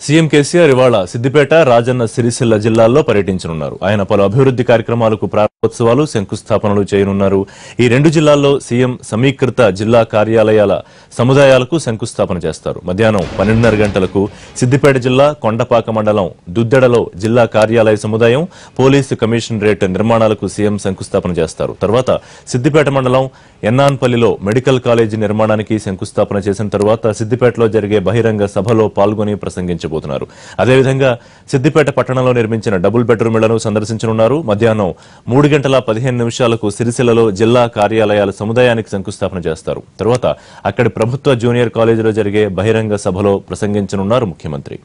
CM KCR ఇవాళ సిద్దిపేట రాజన్న సిరిసిల్ల జిల్లాల్లో పర్యటించనున్నారు. ఆయన పలు అభివృద్ది కార్యక్రమాలకు ప్రారంభోత్సవాలు శంకుస్థాపనలు చేయనున్నారు. ఈ రెండు జిల్లాల్లో సీఎం సమీకృత జిల్లా కార్యాలయాల సముదాయాలకు శంకుస్థాపన చేస్తారు. మధ్యాహ్నం పన్నెండున్నర గంటలకు సిద్దిపేట జిల్లా కొండపాక మండలం దుద్దెడలో జిల్లా కార్యాలయ సముదాయం పోలీసు కమిషనరేట్ నిర్మాణాలకు సీఎం శంకుస్థాపన చేస్తారు. తర్వాత సిద్దిపేట మండలం ఎన్నాన్పల్లిలో మెడికల్ కాలేజీ నిర్మాణానికి శంకుస్థాపన చేసిన తర్వాత సిద్దిపేటలో జరిగే బహిరంగ సభలో పాల్గొని ప్రసంగించారు ప్రసంగించబోతున్నారు అదేవిధంగా సిద్దిపేట పట్టణంలో నిర్మించిన డబుల్ బెడ్రూమ్ ఇళ్ళను సందర్శించనున్నారు. మధ్యాహ్నం మూడు గంటల పదిహేను నిమిషాలకు సిరిసిల్లలో జిల్లా కార్యాలయాల సముదాయానికి శంకుస్థాపన చేస్తారు. తర్వాత అక్కడి ప్రభుత్వ జూనియర్ కాలేజీలో జరిగే బహిరంగ సభలో ప్రసంగించనున్నారు ముఖ్యమంత్రి.